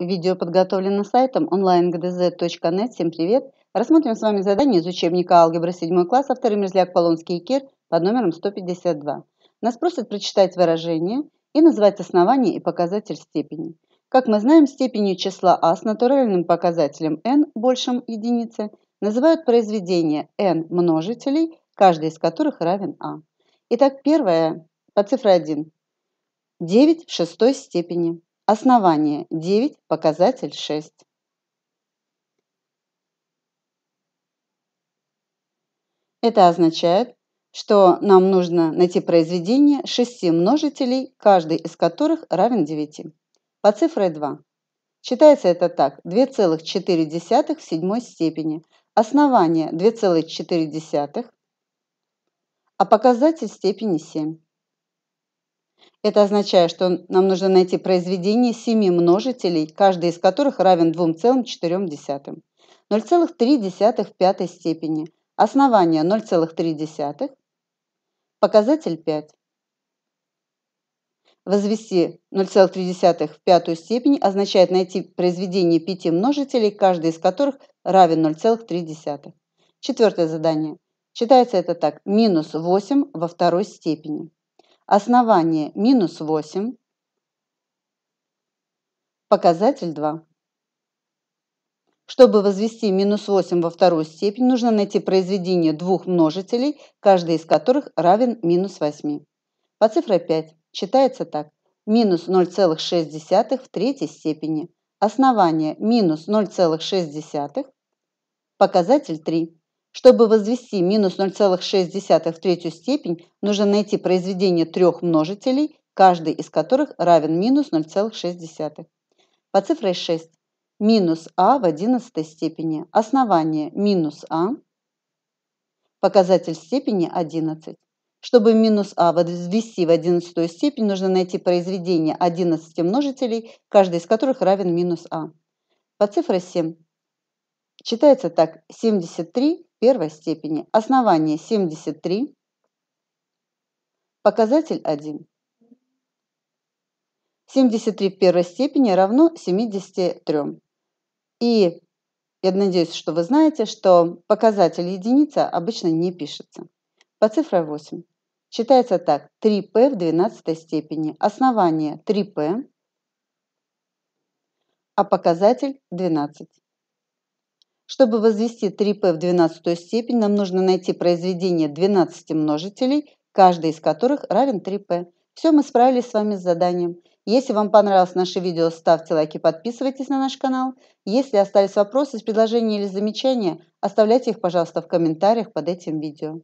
Видео подготовлено сайтом onlinegdz.net. Всем привет! Рассмотрим с вами задание из учебника алгебра 7 класс, авторы Мерзляк, Полонский и Кир под номером 152. Нас просят прочитать выражение и назвать основание и показатель степени. Как мы знаем, степенью числа а с натуральным показателем n большим единицы называют произведение n множителей, каждый из которых равен а. Итак, первое по цифре 1. 9 в шестой степени. Основание 9, показатель 6. Это означает, что нам нужно найти произведение 6 множителей, каждый из которых равен 9. По цифре 2. Читается это так. 2,4 в седьмой степени. Основание 2,4, а показатель степени 7. Это означает, что нам нужно найти произведение семи множителей, каждый из которых равен 2,4. 0,3 в пятой степени. Основание 0,3. Показатель 5. Возвести 0,3 в пятую степень означает найти произведение пяти множителей, каждый из которых равен 0,3. Четвертое задание. Читается это так. Минус 8 во второй степени. Основание минус 8. Показатель 2. Чтобы возвести минус 8 во вторую степень, нужно найти произведение двух множителей, каждый из которых равен минус 8. По цифре 5 читается так. Минус 0,6 в третьей степени. Основание минус 0,6. Показатель 3. Чтобы возвести минус 0,6 в третью степень, нужно найти произведение трех множителей, каждый из которых равен минус 0,6. По цифре 6. Минус а в одиннадцатой степени. Основание минус а. Показатель степени 11. Чтобы минус а возвести в одиннадцатую степень, нужно найти произведение 11 множителей, каждый из которых равен минус а. По цифре 7. Читается так. 73 первой степени. Основание 73. Показатель 1. 73 в первой степени равно 73. И я надеюсь, что вы знаете, что показатель единица обычно не пишется. По цифре 8. Читается так. 3p в 12 степени. Основание 3p, а показатель 12. Чтобы возвести 3p в 12 степень, нам нужно найти произведение 12 множителей, каждый из которых равен 3p. Все, мы справились с вами с заданием. Если вам понравилось наше видео, ставьте лайки, подписывайтесь на наш канал. Если остались вопросы, предложения или замечания, оставляйте их, пожалуйста, в комментариях под этим видео.